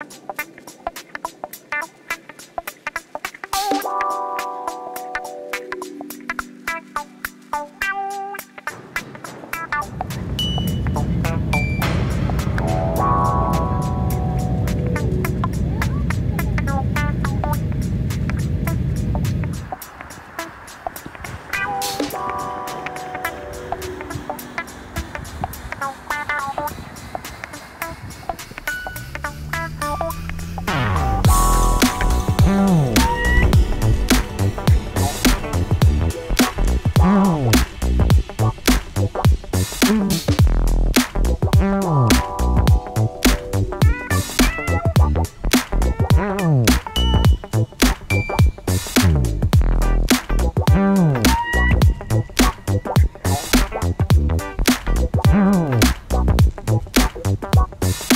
you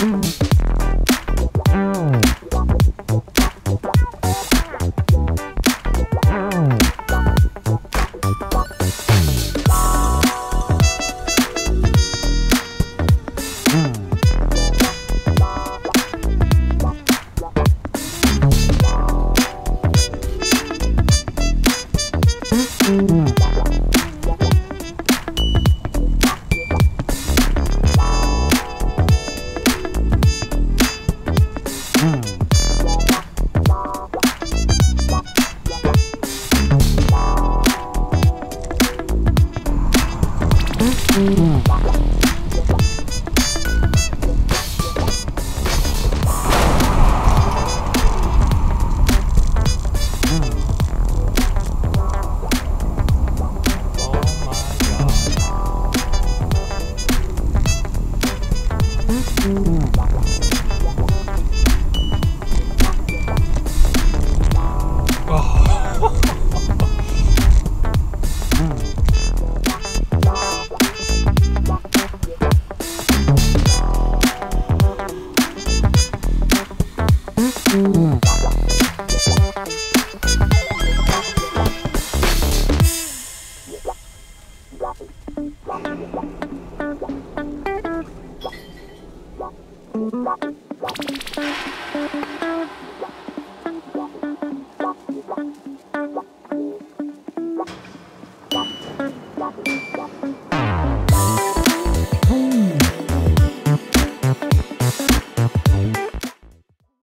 Mm-hmm. Mm-hmm. Bye.